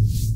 you